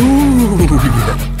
Ooh, yeah.